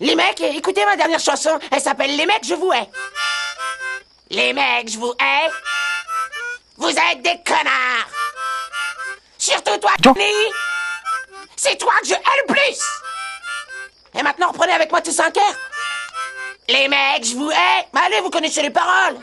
Les mecs, écoutez ma dernière chanson. Elle s'appelle Les mecs, je vous hais. Les mecs, je vous hais. Vous êtes des connards. Surtout toi, Johnny. C'est toi que je hais le plus. Et maintenant, reprenez avec moi tous en cœur. Les mecs, je vous hais. Mais allez, vous connaissez les paroles.